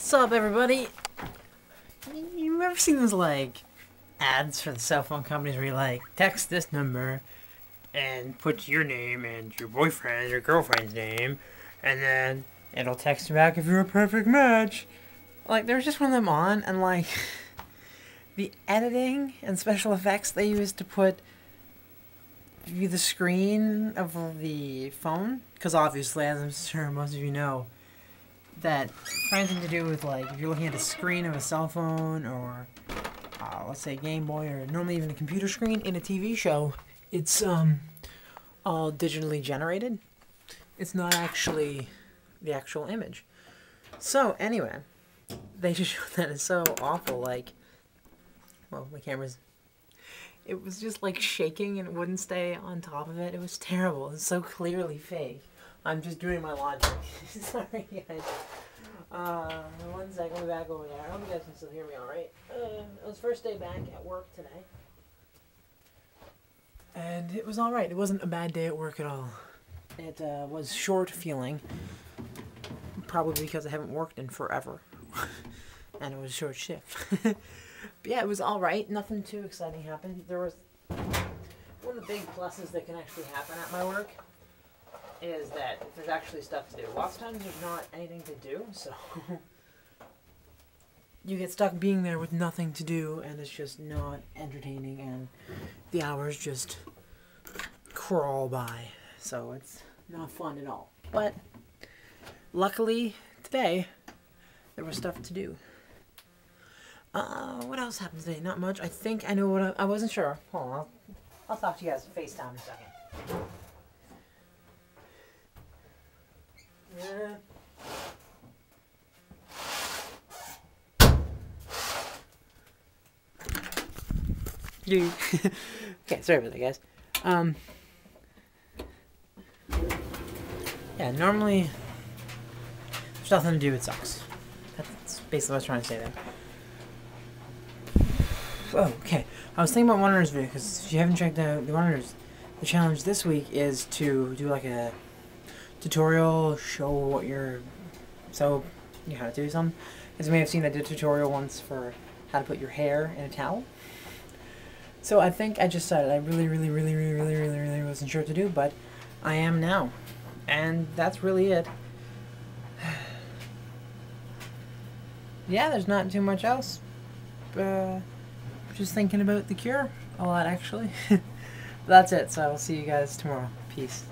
What's up, everybody? You ever seen those like ads for the cell phone companies where you like text this number and put your name and your boyfriend or girlfriend's name, and then it'll text you back if you're a perfect match. Like there's just one of them on, and like the editing and special effects they use to put view the screen of the phone, because obviously, as I'm sure most of you know, that anything to do with like if you're looking at a screen of a cell phone or uh, let's say Game Boy or normally even a computer screen in a TV show, it's um all digitally generated. It's not actually the actual image. So anyway, they just showed that it's so awful. Like, well, my camera's. It was just like shaking and it wouldn't stay on top of it. It was terrible. It's so clearly fake. I'm just doing my laundry. Sorry, guys. Uh, one second, be back over there. I hope you guys can still hear me all right. Uh, it was first day back at work today. And it was all right. It wasn't a bad day at work at all. It uh, was short feeling. Probably because I haven't worked in forever. and it was a short shift. but yeah, it was all right. Nothing too exciting happened. There was one of the big pluses that can actually happen at my work is that there's actually stuff to do. Lots of times there's not anything to do, so you get stuck being there with nothing to do, and it's just not entertaining, and the hours just crawl by. So it's not fun at all. But luckily today there was stuff to do. Uh, what else happened today? Not much. I think I know what I, I wasn't sure. Hold on, I'll, I'll talk to you guys FaceTime in a second. Yeah. You. Okay, sorry about that, guys. Um. Yeah, normally there's nothing to do. It sucks. That's basically what I was trying to say there. Oh, okay. I was thinking about Wanderers video because if you haven't checked out the Wanderers, the challenge this week is to do like a tutorial, show what you're, so you know how to do something. As you may have seen, I did a tutorial once for how to put your hair in a towel. So I think I just said I really, really, really, really, really, really, really wasn't sure what to do, but I am now. And that's really it. yeah, there's not too much else. Uh, just thinking about the cure a lot, actually. that's it, so I will see you guys tomorrow. Peace.